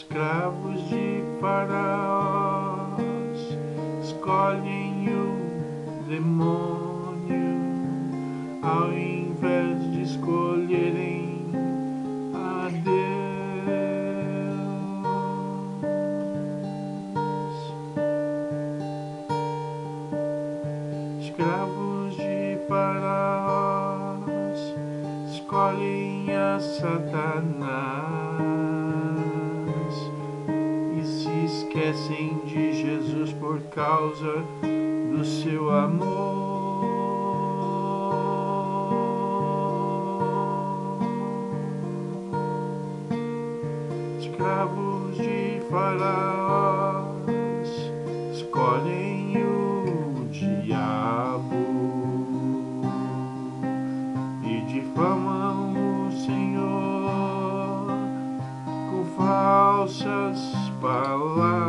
escravos de Faraós escolhem o demônio ao invés de escolherem a Deus. Escravos de Faraós escolhem a Satanás esquecem de Jesus por causa do seu amor. Escravos de faraós escolhem o diabo e difamam o Senhor com falsas palavras.